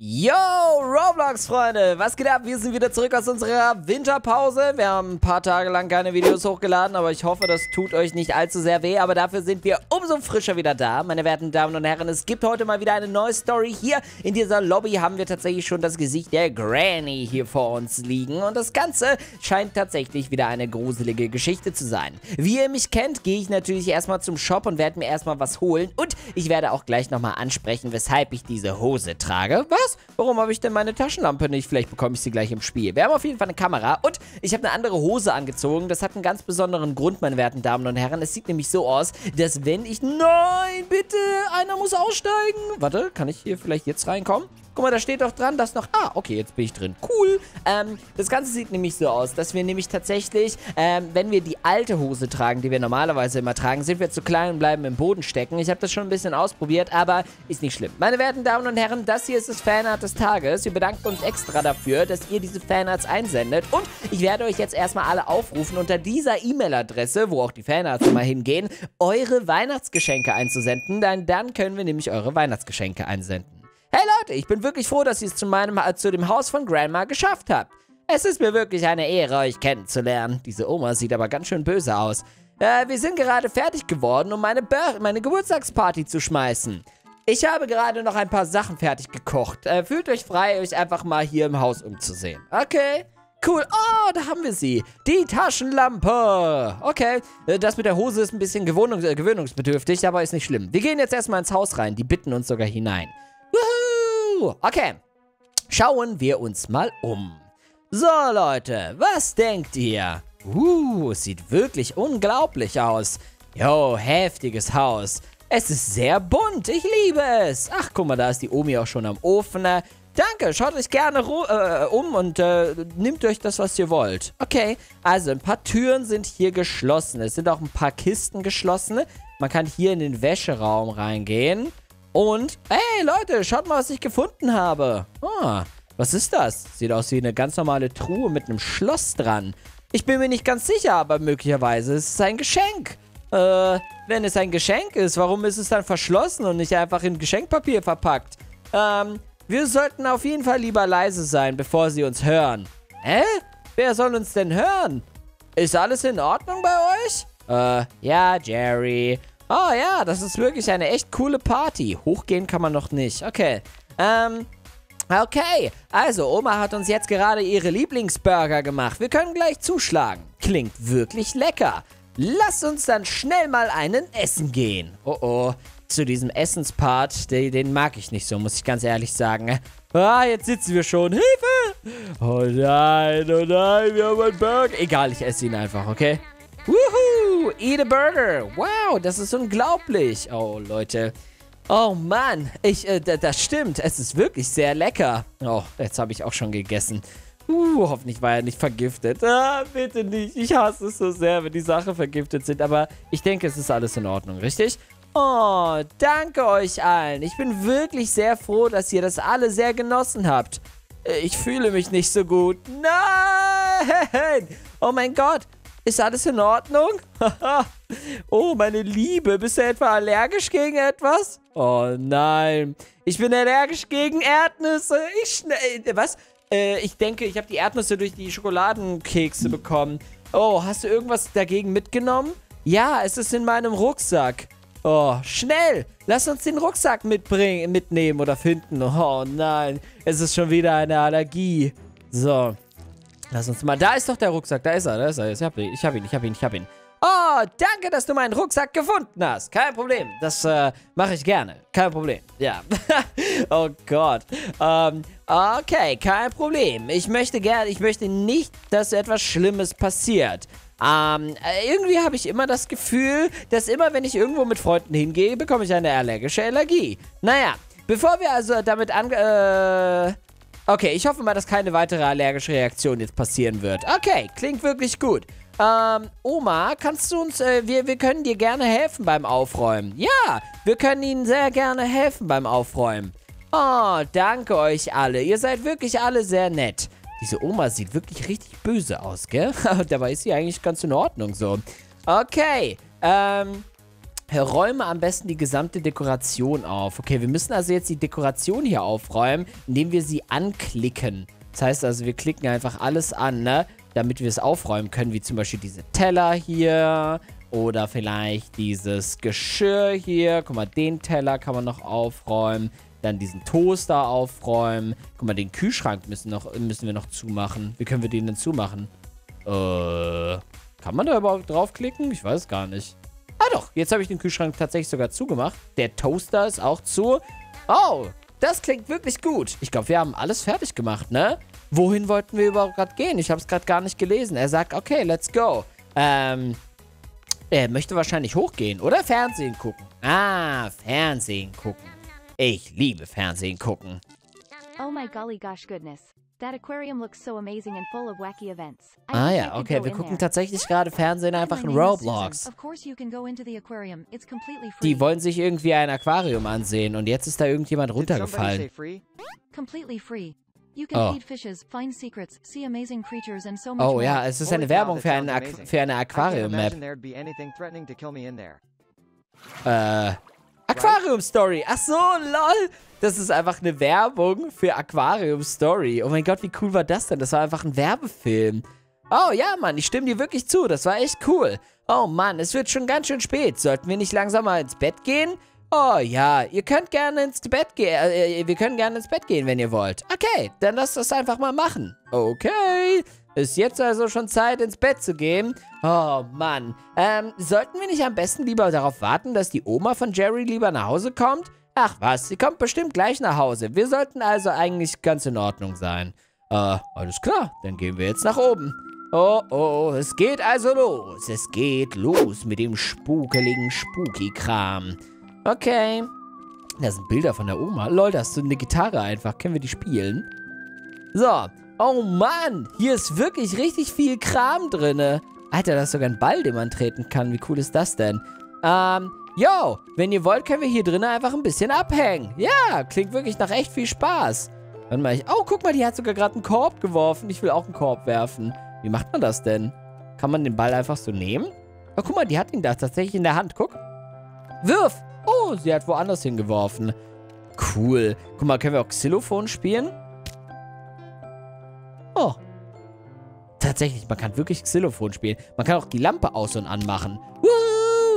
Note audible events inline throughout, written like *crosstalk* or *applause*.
Yo, Roblox-Freunde, was geht ab? Wir sind wieder zurück aus unserer Winterpause. Wir haben ein paar Tage lang keine Videos hochgeladen, aber ich hoffe, das tut euch nicht allzu sehr weh. Aber dafür sind wir umso frischer wieder da, meine werten Damen und Herren. Es gibt heute mal wieder eine neue Story. Hier in dieser Lobby haben wir tatsächlich schon das Gesicht der Granny hier vor uns liegen. Und das Ganze scheint tatsächlich wieder eine gruselige Geschichte zu sein. Wie ihr mich kennt, gehe ich natürlich erstmal zum Shop und werde mir erstmal was holen. Und ich werde auch gleich nochmal ansprechen, weshalb ich diese Hose trage. Was? Warum habe ich denn meine Taschenlampe nicht? Vielleicht bekomme ich sie gleich im Spiel. Wir haben auf jeden Fall eine Kamera und ich habe eine andere Hose angezogen. Das hat einen ganz besonderen Grund, meine werten Damen und Herren. Es sieht nämlich so aus, dass wenn ich... Nein, bitte, einer muss aussteigen. Warte, kann ich hier vielleicht jetzt reinkommen? Guck mal, da steht doch dran, dass noch... Ah, okay, jetzt bin ich drin. Cool. Ähm, das Ganze sieht nämlich so aus, dass wir nämlich tatsächlich, ähm, wenn wir die alte Hose tragen, die wir normalerweise immer tragen, sind wir zu klein und bleiben im Boden stecken. Ich habe das schon ein bisschen ausprobiert, aber ist nicht schlimm. Meine werten Damen und Herren, das hier ist das Fanart des Tages. Wir bedanken uns extra dafür, dass ihr diese Fanarts einsendet. Und ich werde euch jetzt erstmal alle aufrufen, unter dieser E-Mail-Adresse, wo auch die Fanarts immer hingehen, eure Weihnachtsgeschenke einzusenden. Dann, dann können wir nämlich eure Weihnachtsgeschenke einsenden. Hey Leute, ich bin wirklich froh, dass ihr es zu, meinem, äh, zu dem Haus von Grandma geschafft habt. Es ist mir wirklich eine Ehre, euch kennenzulernen. Diese Oma sieht aber ganz schön böse aus. Äh, wir sind gerade fertig geworden, um meine, meine Geburtstagsparty zu schmeißen. Ich habe gerade noch ein paar Sachen fertig gekocht. Äh, fühlt euch frei, euch einfach mal hier im Haus umzusehen. Okay? Cool. Oh, da haben wir sie. Die Taschenlampe. Okay. Äh, das mit der Hose ist ein bisschen äh, gewöhnungsbedürftig, aber ist nicht schlimm. Wir gehen jetzt erstmal ins Haus rein. Die bitten uns sogar hinein. Okay. Schauen wir uns mal um. So, Leute, was denkt ihr? Uh, sieht wirklich unglaublich aus. Jo, heftiges Haus. Es ist sehr bunt, ich liebe es. Ach, guck mal, da ist die Omi auch schon am Ofen. Danke, schaut euch gerne äh, um und äh, nehmt euch das, was ihr wollt. Okay, also ein paar Türen sind hier geschlossen. Es sind auch ein paar Kisten geschlossen. Man kann hier in den Wäscheraum reingehen. Und, hey Leute, schaut mal, was ich gefunden habe. Ah, was ist das? Sieht aus wie eine ganz normale Truhe mit einem Schloss dran. Ich bin mir nicht ganz sicher, aber möglicherweise ist es ein Geschenk. Äh, wenn es ein Geschenk ist, warum ist es dann verschlossen und nicht einfach in Geschenkpapier verpackt? Ähm, wir sollten auf jeden Fall lieber leise sein, bevor sie uns hören. Hä? Wer soll uns denn hören? Ist alles in Ordnung bei euch? Äh, ja, Jerry. Oh ja, das ist wirklich eine echt coole Party. Hochgehen kann man noch nicht. Okay. Ähm, okay. Also, Oma hat uns jetzt gerade ihre Lieblingsburger gemacht. Wir können gleich zuschlagen. Klingt wirklich lecker. Lass uns dann schnell mal einen essen gehen. Oh oh. Zu diesem Essenspart, den, den mag ich nicht so, muss ich ganz ehrlich sagen. Ah, jetzt sitzen wir schon. Hilfe! Oh nein, oh nein, wir haben einen Burger. Egal, ich esse ihn einfach, okay? Woohoo! Eat a Burger! Wow, das ist unglaublich. Oh, Leute. Oh Mann, ich, äh, das stimmt. Es ist wirklich sehr lecker. Oh, jetzt habe ich auch schon gegessen. Uh, hoffentlich war er nicht vergiftet. Ah, bitte nicht. Ich hasse es so sehr, wenn die Sachen vergiftet sind. Aber ich denke, es ist alles in Ordnung, richtig? Oh, danke euch allen. Ich bin wirklich sehr froh, dass ihr das alle sehr genossen habt. Äh, ich fühle mich nicht so gut. Nein! *laughs* Oh mein Gott, ist alles in Ordnung? *laughs* oh, meine Liebe, bist du etwa allergisch gegen etwas? Oh nein, ich bin allergisch gegen Erdnüsse. Ich schnell, äh, was? Äh, ich denke, ich habe die Erdnüsse durch die Schokoladenkekse bekommen. Oh, hast du irgendwas dagegen mitgenommen? Ja, es ist in meinem Rucksack. Oh, schnell! Lass uns den Rucksack mitbringen, mitnehmen oder finden. Oh nein, es ist schon wieder eine Allergie. So, Lass uns mal. Da ist doch der Rucksack. Da ist er. Da ist er. Ich hab ihn. Ich hab ihn. Ich hab ihn. Ich hab ihn. Oh, danke, dass du meinen Rucksack gefunden hast. Kein Problem. Das äh, mache ich gerne. Kein Problem. Ja. *laughs* oh Gott. Ähm, okay, kein Problem. Ich möchte gerne, ich möchte nicht, dass etwas Schlimmes passiert. Ähm, äh, irgendwie habe ich immer das Gefühl, dass immer, wenn ich irgendwo mit Freunden hingehe, bekomme ich eine allergische Allergie. Naja, bevor wir also damit an... Äh, Okay, ich hoffe mal, dass keine weitere allergische Reaktion jetzt passieren wird. Okay, klingt wirklich gut. Ähm, Oma, kannst du uns, äh, wir, wir können dir gerne helfen beim Aufräumen. Ja, wir können Ihnen sehr gerne helfen beim Aufräumen. Oh, danke euch alle. Ihr seid wirklich alle sehr nett. Diese Oma sieht wirklich richtig böse aus, gell? *laughs* Dabei ist sie eigentlich ganz in Ordnung so. Okay, ähm, räume am besten die gesamte Dekoration auf. Okay, wir müssen also jetzt die Dekoration hier aufräumen, indem wir sie anklicken. Das heißt also, wir klicken einfach alles an, ne? Damit wir es aufräumen können, wie zum Beispiel diese Teller hier oder vielleicht dieses Geschirr hier. Guck mal, den Teller kann man noch aufräumen. Dann diesen Toaster aufräumen. Guck mal, den Kühlschrank müssen, noch, müssen wir noch zumachen. Wie können wir den denn zumachen? Äh, kann man da überhaupt draufklicken? Ich weiß gar nicht. Ah doch, jetzt habe ich den Kühlschrank tatsächlich sogar zugemacht. Der Toaster ist auch zu. Oh, das klingt wirklich gut. Ich glaube, wir haben alles fertig gemacht, ne? Wohin wollten wir überhaupt gerade gehen? Ich habe es gerade gar nicht gelesen. Er sagt, okay, let's go. Ähm, er möchte wahrscheinlich hochgehen oder Fernsehen gucken. Ah, Fernsehen gucken. Ich liebe Fernsehen gucken. Oh my golly gosh goodness. That aquarium looks so amazing and full of wacky events. I Ah ja, okay, wir gucken there. tatsächlich gerade Fernsehen einfach in. Roblox. Of course you can go into the aquarium. It's completely free. Die wollen sich irgendwie ein Aquarium ansehen und jetzt ist da irgendjemand Did somebody say runtergefallen. free? completely free. You can Oh. feed fishes, find secrets, see amazing creatures and so much Oh more. ja, es ist eine Werbung für, ein Aqu für eine Aquarium-Map. Äh, Aquarium Story. Ach so, lol. Das ist einfach eine Werbung für Aquarium Story. Oh mein Gott, wie cool war das denn? Das war einfach ein Werbefilm. Oh ja, Mann, ich stimme dir wirklich zu. Das war echt cool. Oh Mann, es wird schon ganz schön spät. Sollten wir nicht langsam mal ins Bett gehen? Oh ja, ihr könnt gerne ins Bett gehen. Äh, wir können gerne ins Bett gehen, wenn ihr wollt. Okay, dann lasst das einfach mal machen. Okay. Ist jetzt also schon Zeit, ins Bett zu gehen? Oh Mann. Ähm, sollten wir nicht am besten lieber darauf warten, dass die Oma von Jerry lieber nach Hause kommt? Ach was, sie kommt bestimmt gleich nach Hause. Wir sollten also eigentlich ganz in Ordnung sein. Äh, alles klar, dann gehen wir jetzt nach oben. Oh, oh, es geht also los. Es geht los mit dem spukeligen Spooky-Kram. Okay. Da sind Bilder von der Oma. Lol, da hast du eine Gitarre einfach. Können wir die spielen? So. Oh Mann, hier ist wirklich richtig viel Kram drinne. Alter, da ist sogar ein Ball, den man treten kann. Wie cool ist das denn? Ähm, yo, wenn ihr wollt, können wir hier drinnen einfach ein bisschen abhängen. Ja, klingt wirklich nach echt viel Spaß. Warte mal, ich, oh, guck mal, die hat sogar gerade einen Korb geworfen. Ich will auch einen Korb werfen. Wie macht man das denn? Kann man den Ball einfach so nehmen? Oh, guck mal, die hat ihn da tatsächlich in der Hand. Guck. Wirf! Oh, sie hat woanders hingeworfen. Cool. Guck mal, können wir auch Xylophon spielen? Oh. Tatsächlich, man kann wirklich Xylophon spielen. Man kann auch die Lampe aus- und anmachen.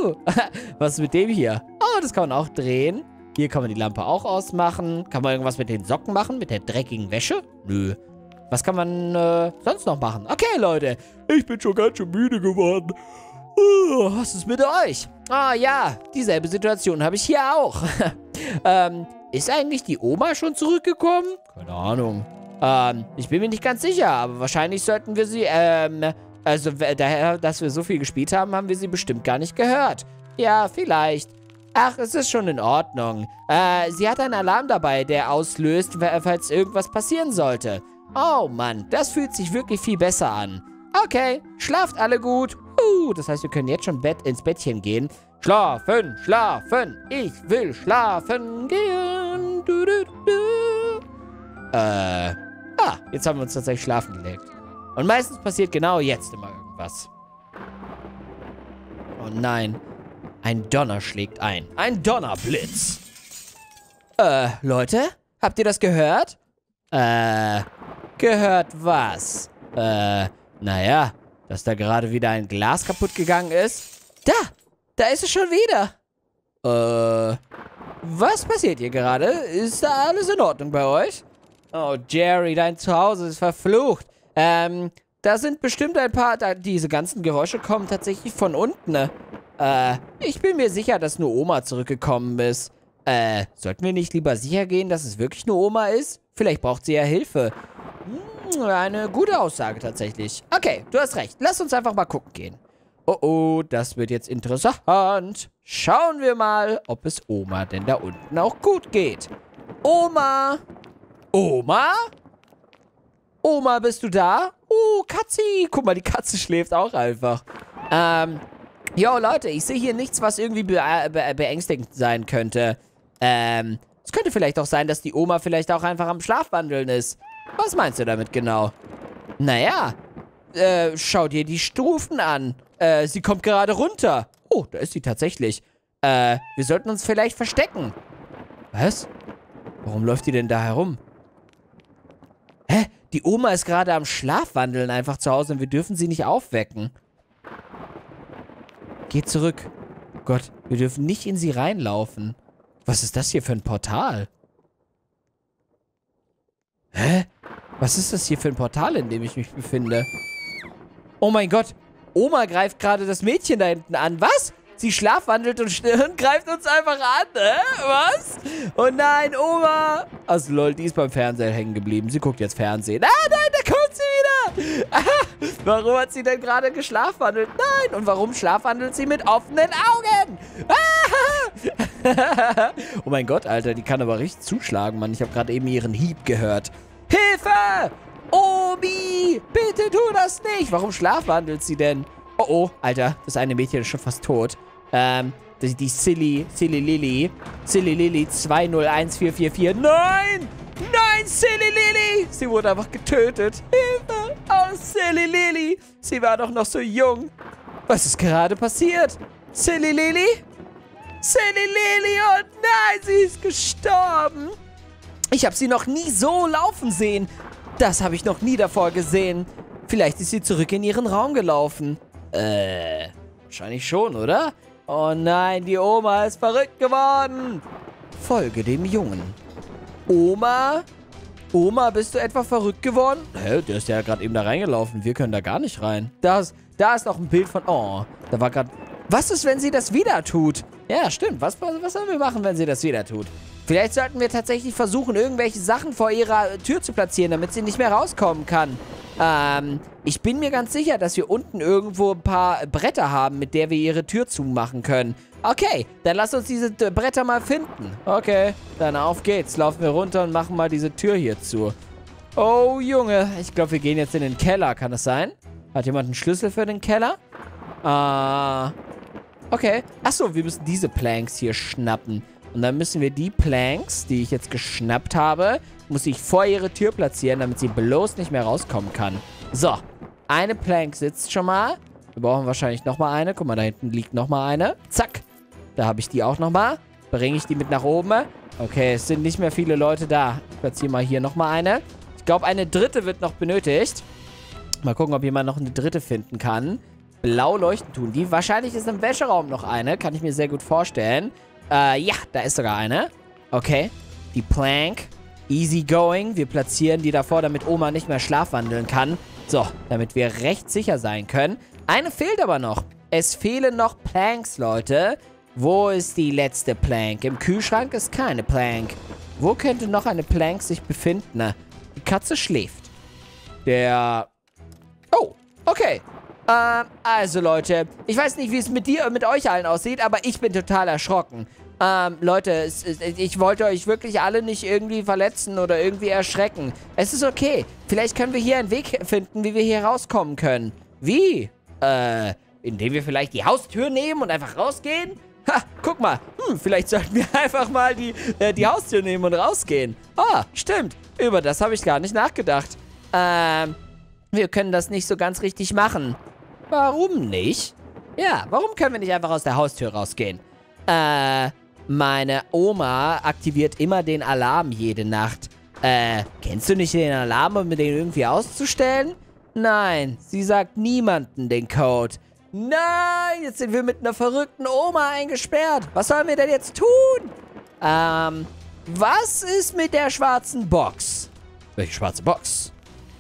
*laughs* Was ist mit dem hier? Oh, das kann man auch drehen. Hier kann man die Lampe auch ausmachen. Kann man irgendwas mit den Socken machen? Mit der dreckigen Wäsche? Nö. Was kann man äh, sonst noch machen? Okay, Leute. Ich bin schon ganz schön müde geworden. Uh, was ist mit euch? Ah ja, dieselbe Situation habe ich hier auch. *laughs* ähm, ist eigentlich die Oma schon zurückgekommen? Keine Ahnung. Ähm, ich bin mir nicht ganz sicher, aber wahrscheinlich sollten wir sie, ähm, also daher, dass wir so viel gespielt haben, haben wir sie bestimmt gar nicht gehört. Ja, vielleicht. Ach, es ist schon in Ordnung. Äh, sie hat einen Alarm dabei, der auslöst, falls irgendwas passieren sollte. Oh Mann, das fühlt sich wirklich viel besser an. Okay, schlaft alle gut. Uh, das heißt, wir können jetzt schon Bett ins Bettchen gehen. Schlafen, schlafen. Ich will schlafen gehen. Du, du, du. Äh, ah, jetzt haben wir uns tatsächlich schlafen gelegt. Und meistens passiert genau jetzt immer irgendwas. Oh nein. Ein Donner schlägt ein. Ein Donnerblitz. Äh, Leute? Habt ihr das gehört? Äh, gehört was? Äh, naja, dass da gerade wieder ein Glas kaputt gegangen ist. Da, da ist es schon wieder. Äh, was passiert hier gerade? Ist da alles in Ordnung bei euch? Oh, Jerry, dein Zuhause ist verflucht. Ähm, da sind bestimmt ein paar, da, diese ganzen Geräusche kommen tatsächlich von unten. ne? Äh, ich bin mir sicher, dass nur Oma zurückgekommen ist. Äh, sollten wir nicht lieber sicher gehen, dass es wirklich nur Oma ist? Vielleicht braucht sie ja Hilfe. Hm, eine gute Aussage tatsächlich. Okay, du hast recht. Lass uns einfach mal gucken gehen. Oh oh, das wird jetzt interessant. Schauen wir mal, ob es Oma denn da unten auch gut geht. Oma! Oma? Oma, bist du da? Oh, Katzi. Guck mal, die Katze schläft auch einfach. Ähm, jo, Leute, ich sehe hier nichts, was irgendwie be be beängstigend sein könnte. Ähm, es könnte vielleicht auch sein, dass die Oma vielleicht auch einfach am Schlafwandeln ist. Was meinst du damit genau? Naja, äh, schau dir die Stufen an. Äh, sie kommt gerade runter. Oh, da ist sie tatsächlich. Äh, wir sollten uns vielleicht verstecken. Was? Warum läuft die denn da herum? Hä? Die Oma ist gerade am Schlafwandeln einfach zu Hause und wir dürfen sie nicht aufwecken. Geh zurück. Gott, wir dürfen nicht in sie reinlaufen. Was ist das hier für ein Portal? Hä? Was ist das hier für ein Portal, in dem ich mich befinde? Oh mein Gott. Oma greift gerade das Mädchen da hinten an. Was? Sie schlafwandelt und, und greift uns einfach an. Hä? Was? Oh nein, Oma. Also lol, die ist beim Fernseher hängen geblieben. Sie guckt jetzt Fernsehen. Ah, nein, da kommt sie wieder. *laughs* Ah, warum hat sie denn gerade geschlafwandelt? Nein. Und warum schlafwandelt sie mit offenen Augen? Ah! *laughs* oh mein Gott, Alter, die kann aber richtig zuschlagen, Mann. Ich habe gerade eben ihren Hieb gehört. Hilfe! Omi! Bitte tu das nicht! Warum schlafwandelt sie denn? Oh, oh, Alter, das eine Mädchen ist schon fast tot. Ähm, die, die Silly, Silly Lily. Silly Lily 201444. Nein! Nein, Silly Lily! Sie wurde einfach getötet. Hilfe! Oh, Silly Lily! Sie war doch noch so jung. Was ist gerade passiert? Silly Lily? Silly Lily! Oh nein, sie ist gestorben! Ich habe sie noch nie so laufen sehen. Das habe ich noch nie davor gesehen. Vielleicht ist sie zurück in ihren Raum gelaufen. Äh, wahrscheinlich schon, oder? Oh nein, die Oma ist verrückt geworden. Folge dem Jungen. Oma? Oma, bist du etwa verrückt geworden? Hä, der ist ja gerade eben da reingelaufen. Wir können da gar nicht rein. Das, da ist noch ein Bild von... Oh, da war gerade... Was ist, wenn sie das wieder tut? Ja, stimmt. Was, was sollen wir machen, wenn sie das wieder tut? Vielleicht sollten wir tatsächlich versuchen, irgendwelche Sachen vor ihrer Tür zu platzieren, damit sie nicht mehr rauskommen kann. Ähm, ich bin mir ganz sicher, dass wir unten irgendwo ein paar Bretter haben, mit der wir ihre Tür zumachen können. Okay, dann lass uns diese Bretter mal finden. Okay, dann auf geht's. Laufen wir runter und machen mal diese Tür hier zu. Oh, Junge. Ich glaube, wir gehen jetzt in den Keller. Kann das sein? Hat jemand einen Schlüssel für den Keller? Ah. Uh, okay. Achso, wir müssen diese Planks hier schnappen. Und dann müssen wir die Planks, die ich jetzt geschnappt habe, muss ich vor ihre Tür platzieren, damit sie bloß nicht mehr rauskommen kann. So, eine Plank sitzt schon mal. Wir brauchen wahrscheinlich nochmal eine. Guck mal, da hinten liegt nochmal eine. Zack. Da habe ich die auch nochmal. Bringe ich die mit nach oben. Okay, es sind nicht mehr viele Leute da. Ich platziere mal hier nochmal eine. Ich glaube, eine dritte wird noch benötigt. Mal gucken, ob jemand noch eine dritte finden kann. Blau leuchten tun. Die wahrscheinlich ist im Wäscheraum noch eine. Kann ich mir sehr gut vorstellen. Äh, ja, da ist sogar eine. Okay. Die Plank. Easy going. Wir platzieren die davor, damit Oma nicht mehr schlafwandeln kann. So, damit wir recht sicher sein können. Eine fehlt aber noch. Es fehlen noch Planks, Leute. Wo ist die letzte Plank? Im Kühlschrank ist keine Plank. Wo könnte noch eine Plank sich befinden? Die Katze schläft. Der... Oh, okay. Ähm, also Leute, ich weiß nicht, wie es mit dir und mit euch allen aussieht, aber ich bin total erschrocken. Ähm, Leute, es, es, ich wollte euch wirklich alle nicht irgendwie verletzen oder irgendwie erschrecken. Es ist okay. Vielleicht können wir hier einen Weg finden, wie wir hier rauskommen können. Wie? Äh, indem wir vielleicht die Haustür nehmen und einfach rausgehen? Ha, guck mal. Hm, vielleicht sollten wir *laughs* einfach mal die, äh, die Haustür nehmen und rausgehen. Ah, stimmt. Über das habe ich gar nicht nachgedacht. Ähm, wir können das nicht so ganz richtig machen. Warum nicht? Ja, warum können wir nicht einfach aus der Haustür rausgehen? Äh, meine Oma aktiviert immer den Alarm jede Nacht. Äh, kennst du nicht den Alarm, um den irgendwie auszustellen? Nein, sie sagt niemanden den Code. Nein, jetzt sind wir mit einer verrückten Oma eingesperrt. Was sollen wir denn jetzt tun? Ähm, was ist mit der schwarzen Box? Welche schwarze Box?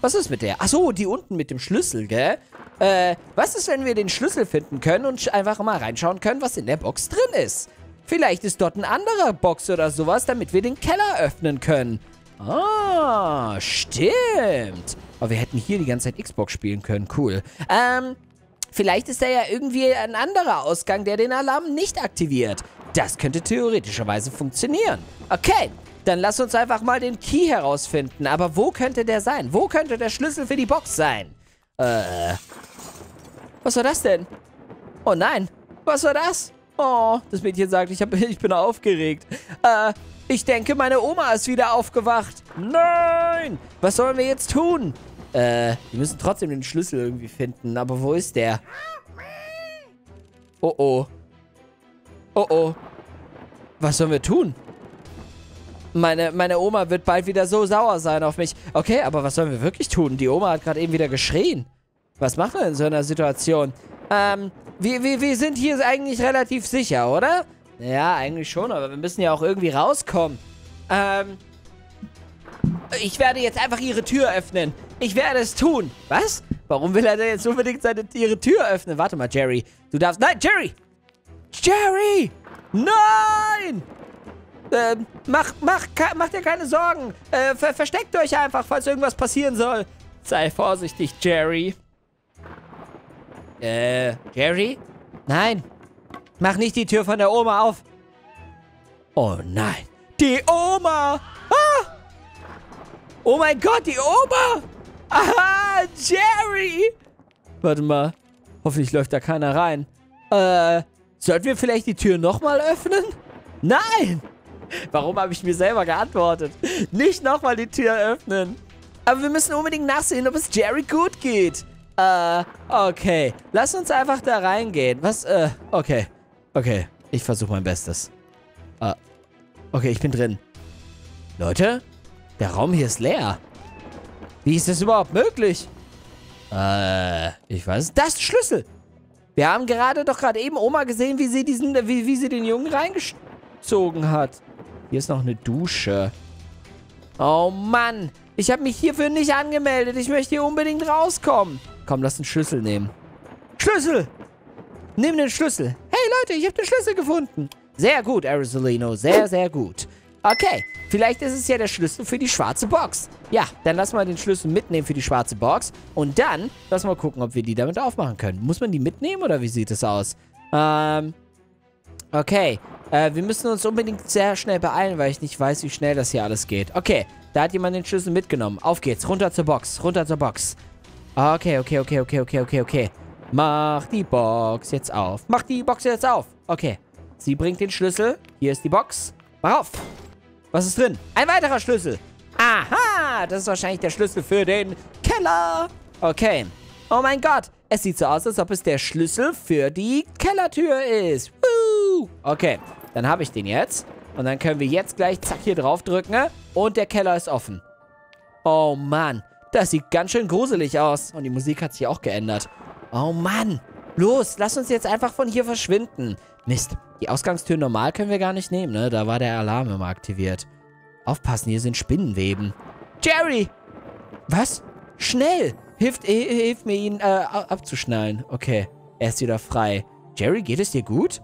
Was ist mit der? Achso, die unten mit dem Schlüssel, gell? Äh, was ist, wenn wir den Schlüssel finden können und einfach mal reinschauen können, was in der Box drin ist? Vielleicht ist dort ein anderer Box oder sowas, damit wir den Keller öffnen können. Ah, stimmt. Aber wir hätten hier die ganze Zeit Xbox spielen können. Cool. Ähm, vielleicht ist da ja irgendwie ein anderer Ausgang, der den Alarm nicht aktiviert. Das könnte theoretischerweise funktionieren. Okay, dann lass uns einfach mal den Key herausfinden. Aber wo könnte der sein? Wo könnte der Schlüssel für die Box sein? Äh, was war das denn? Oh nein, was war das? Oh, das Mädchen sagt, ich, hab, ich bin aufgeregt. Äh, ich denke, meine Oma ist wieder aufgewacht. Nein! Was sollen wir jetzt tun? Äh, wir müssen trotzdem den Schlüssel irgendwie finden. Aber wo ist der? Oh, oh. Oh oh. Was sollen wir tun? Meine, meine Oma wird bald wieder so sauer sein auf mich. Okay, aber was sollen wir wirklich tun? Die Oma hat gerade eben wieder geschrien. Was machen wir in so einer Situation? Ähm, wir, wir, wir sind hier eigentlich relativ sicher, oder? Ja, eigentlich schon, aber wir müssen ja auch irgendwie rauskommen. Ähm, ich werde jetzt einfach ihre Tür öffnen. Ich werde es tun. Was? Warum will er denn jetzt unbedingt seine, ihre Tür öffnen? Warte mal, Jerry. Du darfst... Nein, Jerry! Jerry! Nein! Ähm, mach, mach, mach dir keine Sorgen. Äh, ver versteckt euch einfach, falls irgendwas passieren soll. Sei vorsichtig, Jerry. Äh, Jerry? Nein. Mach nicht die Tür von der Oma auf. Oh nein. Die Oma! Ah! Oh mein Gott, die Oma! Aha, Jerry! Warte mal. Hoffentlich läuft da keiner rein. Äh, sollten wir vielleicht die Tür nochmal öffnen? Nein! Warum habe ich mir selber geantwortet? Nicht nochmal die Tür öffnen. Aber wir müssen unbedingt nachsehen, ob es Jerry gut geht. Äh, okay. Lass uns einfach da reingehen. Was, äh, okay. Okay, ich versuche mein Bestes. Äh, okay, ich bin drin. Leute, der Raum hier ist leer. Wie ist das überhaupt möglich? Äh, ich weiß. Das ist Schlüssel. Wir haben gerade doch gerade eben Oma gesehen, wie sie diesen, wie, wie sie den Jungen reingezogen hat. Hier ist noch eine Dusche. Oh Mann. Ich habe mich hierfür nicht angemeldet. Ich möchte hier unbedingt rauskommen. Komm, lass einen Schlüssel nehmen. Schlüssel! Nimm den Schlüssel. Hey Leute, ich habe den Schlüssel gefunden. Sehr gut, Arizolino. Sehr, sehr gut. Okay, vielleicht ist es ja der Schlüssel für die schwarze Box. Ja, dann lass mal den Schlüssel mitnehmen für die schwarze Box. Und dann lass mal gucken, ob wir die damit aufmachen können. Muss man die mitnehmen oder wie sieht es aus? Ähm, okay. Äh, wir müssen uns unbedingt sehr schnell beeilen, weil ich nicht weiß, wie schnell das hier alles geht. Okay, da hat jemand den Schlüssel mitgenommen. Auf geht's, runter zur Box, runter zur Box. Okay, okay, okay, okay, okay, okay, okay. Mach die Box jetzt auf. Mach die Box jetzt auf. Okay. Sie bringt den Schlüssel. Hier ist die Box. Mach auf. Was ist drin? Ein weiterer Schlüssel. Aha, das ist wahrscheinlich der Schlüssel für den Keller. Okay. Oh mein Gott. Es sieht so aus, als ob es der Schlüssel für die Kellertür ist. Woo. Okay. Dann habe ich den jetzt. Und dann können wir jetzt gleich zack hier drauf drücken. Und der Keller ist offen. Oh Mann. Das sieht ganz schön gruselig aus. Und die Musik hat sich auch geändert. Oh Mann. Los, lass uns jetzt einfach von hier verschwinden. Mist. Die Ausgangstür normal können wir gar nicht nehmen, ne? Da war der Alarm immer aktiviert. Aufpassen, hier sind Spinnenweben. Jerry! Was? Schnell! Hilft, hilft mir, ihn äh, abzuschnallen. Okay, er ist wieder frei. Jerry, geht es dir gut?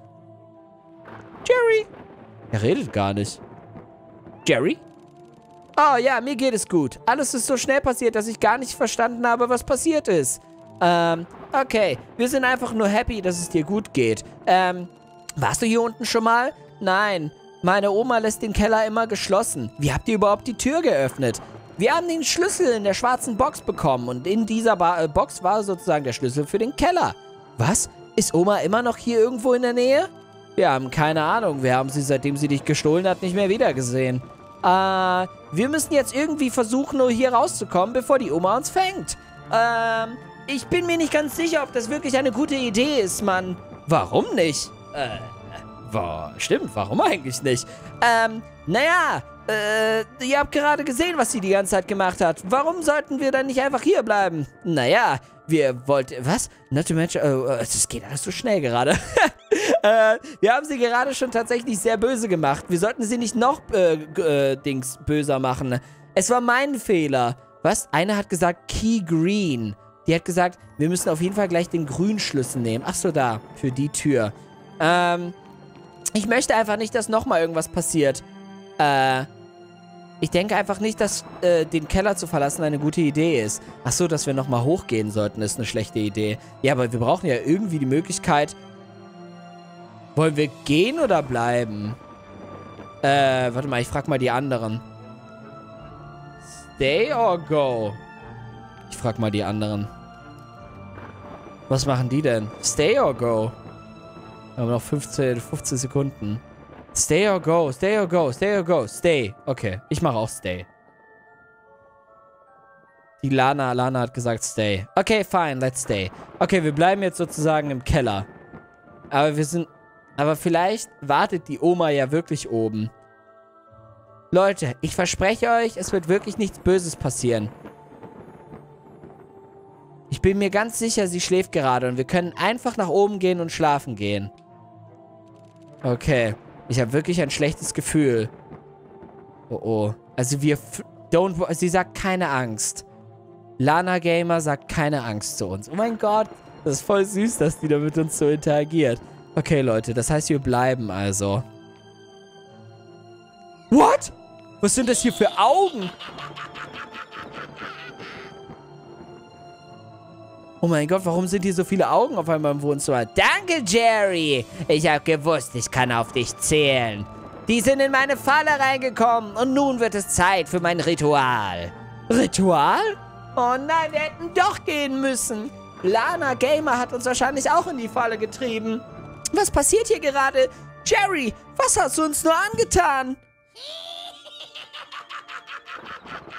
Jerry! Er redet gar nicht. Jerry? Oh ja, mir geht es gut. Alles ist so schnell passiert, dass ich gar nicht verstanden habe, was passiert ist. Ähm, okay. Wir sind einfach nur happy, dass es dir gut geht. Ähm, warst du hier unten schon mal? Nein. Meine Oma lässt den Keller immer geschlossen. Wie habt ihr überhaupt die Tür geöffnet? Wir haben den Schlüssel in der schwarzen Box bekommen und in dieser ba äh, Box war sozusagen der Schlüssel für den Keller. Was? Ist Oma immer noch hier irgendwo in der Nähe? Wir haben keine Ahnung. Wir haben sie, seitdem sie dich gestohlen hat, nicht mehr wiedergesehen. Äh, wir müssen jetzt irgendwie versuchen, nur hier rauszukommen, bevor die Oma uns fängt. Ähm, ich bin mir nicht ganz sicher, ob das wirklich eine gute Idee ist, Mann. Warum nicht? Äh, boah, stimmt, warum eigentlich nicht? Ähm, naja, äh, ihr habt gerade gesehen, was sie die ganze Zeit gemacht hat. Warum sollten wir dann nicht einfach hier bleiben? Naja, wir wollten, was? Not to mention, oh, das geht alles so schnell gerade. *laughs* äh, wir haben sie gerade schon tatsächlich sehr böse gemacht. Wir sollten sie nicht noch, äh, äh, Dings, böser machen. Es war mein Fehler. Was? Einer hat gesagt Key Green. Die hat gesagt, wir müssen auf jeden Fall gleich den grünen Schlüssel nehmen. Ach so, da. Für die Tür. Ähm, ich möchte einfach nicht, dass nochmal irgendwas passiert. Äh, ich denke einfach nicht, dass äh, den Keller zu verlassen eine gute Idee ist. Ach so, dass wir nochmal hochgehen sollten, ist eine schlechte Idee. Ja, aber wir brauchen ja irgendwie die Möglichkeit... Wollen wir gehen oder bleiben? Äh, warte mal, ich frag mal die anderen. Stay or go? Ich frag mal die anderen. Was machen die denn? Stay or go? Wir haben noch 15, 15 Sekunden. Stay or go, stay or go, stay or go, stay. Okay, ich mache auch stay. Die Lana, Lana hat gesagt stay. Okay, fine, let's stay. Okay, wir bleiben jetzt sozusagen im Keller. Aber wir sind... Aber vielleicht wartet die Oma ja wirklich oben. Leute, ich verspreche euch, es wird wirklich nichts Böses passieren. Ich bin mir ganz sicher, sie schläft gerade und wir können einfach nach oben gehen und schlafen gehen. Okay. Ich habe wirklich ein schlechtes Gefühl. Oh oh. Also wir... Don't... Sie sagt keine Angst. Lana Gamer sagt keine Angst zu uns. Oh mein Gott. Das ist voll süß, dass die da mit uns so interagiert. Okay, Leute. Das heißt, wir bleiben also. What? Was sind das hier für Augen? Oh mein Gott, warum sind hier so viele Augen auf einmal im Wohnzimmer? Danke, Jerry. Ich habe gewusst, ich kann auf dich zählen. Die sind in meine Falle reingekommen und nun wird es Zeit für mein Ritual. Ritual? Oh nein, wir hätten doch gehen müssen. Lana Gamer hat uns wahrscheinlich auch in die Falle getrieben. Was passiert hier gerade? Jerry, was hast du uns nur angetan? *laughs*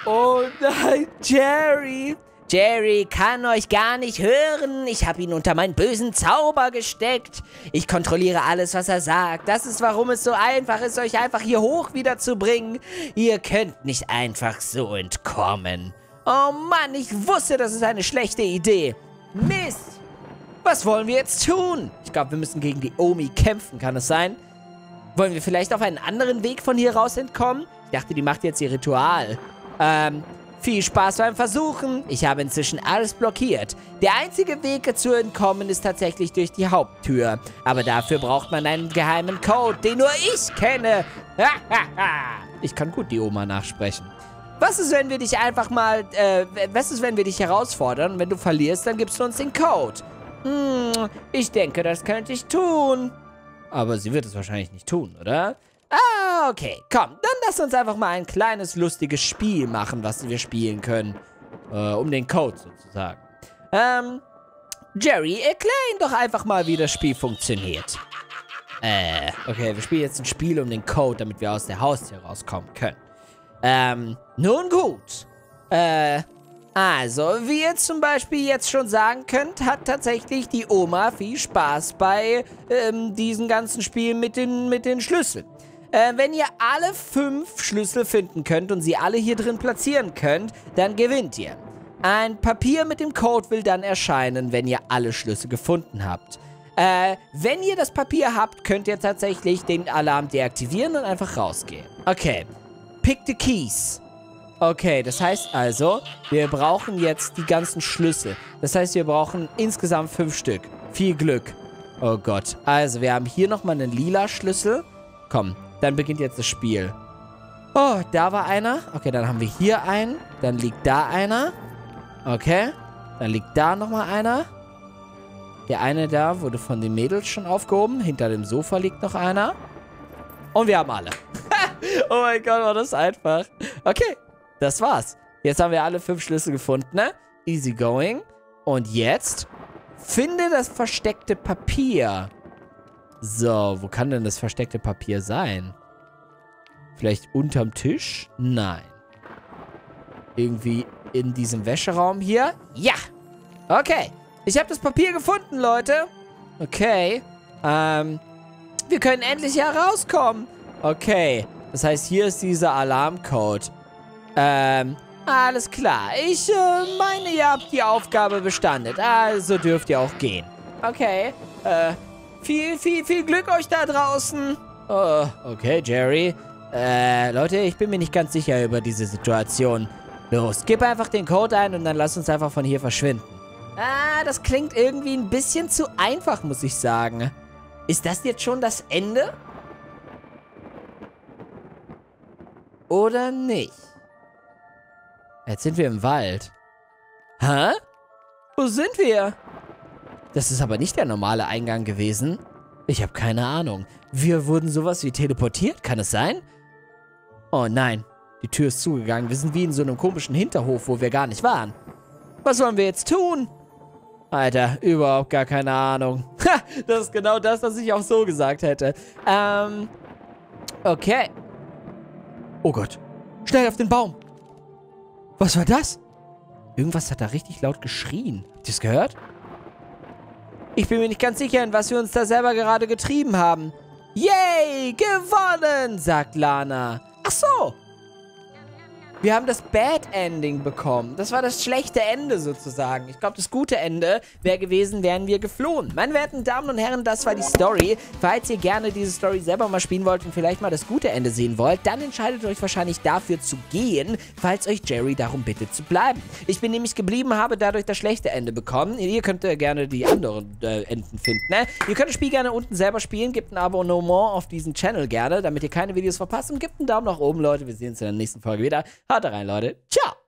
Oh nein, Jerry. Jerry kann euch gar nicht hören. Ich habe ihn unter meinen bösen Zauber gesteckt. Ich kontrolliere alles, was er sagt. Das ist, warum es so einfach ist, euch einfach hier hoch wiederzubringen. Ihr könnt nicht einfach so entkommen. Oh Mann, ich wusste, das ist eine schlechte Idee. Mist. Was wollen wir jetzt tun? Ich glaube, wir müssen gegen die Omi kämpfen, kann es sein? Wollen wir vielleicht auf einen anderen Weg von hier raus entkommen? Ich dachte, die macht jetzt ihr Ritual. Ähm, viel Spaß beim Versuchen. Ich habe inzwischen alles blockiert. Der einzige Weg zu entkommen ist tatsächlich durch die Haupttür. Aber dafür braucht man einen geheimen Code, den nur ich kenne. *laughs* ich kann gut die Oma nachsprechen. Was ist, wenn wir dich einfach mal, äh, was ist, wenn wir dich herausfordern? Wenn du verlierst, dann gibst du uns den Code. Hm, ich denke, das könnte ich tun. Aber sie wird es wahrscheinlich nicht tun, oder? Ah, okay. Komm, dann lass uns einfach mal ein kleines, lustiges Spiel machen, was wir spielen können. Äh, um den Code sozusagen. Ähm, Jerry, erklär ihn doch einfach mal, wie das Spiel funktioniert. Äh, okay, wir spielen jetzt ein Spiel um den Code, damit wir aus der Haustür rauskommen können. Ähm, nun gut. Äh, also, wie ihr zum Beispiel jetzt schon sagen könnt, hat tatsächlich die Oma viel Spaß bei ähm, diesen ganzen Spielen mit den, mit den Schlüsseln. Äh, wenn ihr alle fünf Schlüssel finden könnt und sie alle hier drin platzieren könnt, dann gewinnt ihr. Ein Papier mit dem Code will dann erscheinen, wenn ihr alle Schlüssel gefunden habt. Äh, wenn ihr das Papier habt, könnt ihr tatsächlich den Alarm deaktivieren und einfach rausgehen. Okay. Pick the keys. Okay, das heißt also, wir brauchen jetzt die ganzen Schlüssel. Das heißt, wir brauchen insgesamt fünf Stück. Viel Glück. Oh Gott. Also, wir haben hier nochmal einen lila Schlüssel. Komm, dann beginnt jetzt das Spiel. Oh, da war einer. Okay, dann haben wir hier einen. Dann liegt da einer. Okay. Dann liegt da nochmal einer. Der eine da wurde von den Mädels schon aufgehoben. Hinter dem Sofa liegt noch einer. Und wir haben alle. *laughs* oh mein Gott, war das einfach. Okay, das war's. Jetzt haben wir alle fünf Schlüssel gefunden, ne? Easy going. Und jetzt finde das versteckte Papier. So, wo kann denn das versteckte Papier sein? Vielleicht unterm Tisch? Nein. Irgendwie in diesem Wäscheraum hier? Ja! Okay. Ich habe das Papier gefunden, Leute. Okay. Ähm, wir können endlich herauskommen. Okay. Das heißt, hier ist dieser Alarmcode. Ähm, alles klar. Ich äh, meine, ihr habt die Aufgabe bestanden. Also dürft ihr auch gehen. Okay. Äh, viel, viel, viel Glück euch da draußen. Oh, okay, Jerry. Äh, Leute, ich bin mir nicht ganz sicher über diese Situation. Los, gib einfach den Code ein und dann lass uns einfach von hier verschwinden. Ah, das klingt irgendwie ein bisschen zu einfach, muss ich sagen. Ist das jetzt schon das Ende? Oder nicht? Jetzt sind wir im Wald. Hä? Wo sind wir? Das ist aber nicht der normale Eingang gewesen. Ich habe keine Ahnung. Wir wurden sowas wie teleportiert, kann es sein? Oh nein, die Tür ist zugegangen. Wir sind wie in so einem komischen Hinterhof, wo wir gar nicht waren. Was sollen wir jetzt tun? Alter, überhaupt gar keine Ahnung. *laughs* Ha, das ist genau das, was ich auch so gesagt hätte. Ähm, okay. Oh Gott. Schnell auf den Baum. Was war das? Irgendwas hat da richtig laut geschrien. Habt ihr es gehört? Ich bin mir nicht ganz sicher, in was wir uns da selber gerade getrieben haben. Yay, gewonnen, sagt Lana. Ach so, wir haben das Bad Ending bekommen. Das war das schlechte Ende sozusagen. Ich glaube, das gute Ende wäre gewesen, wären wir geflohen. Meine werten Damen und Herren, das war die Story. Falls ihr gerne diese Story selber mal spielen wollt und vielleicht mal das gute Ende sehen wollt, dann entscheidet euch wahrscheinlich dafür zu gehen, falls euch Jerry darum bittet zu bleiben. Ich bin nämlich geblieben, habe dadurch das schlechte Ende bekommen. Ihr könnt äh, gerne die anderen äh, Enden finden. Ne? Ihr könnt das Spiel gerne unten selber spielen. Gebt ein Abonnement auf diesen Channel gerne, damit ihr keine Videos verpasst. Und gebt einen Daumen nach oben, Leute. Wir sehen uns in der nächsten Folge wieder. Haut rein, Leute. Ciao.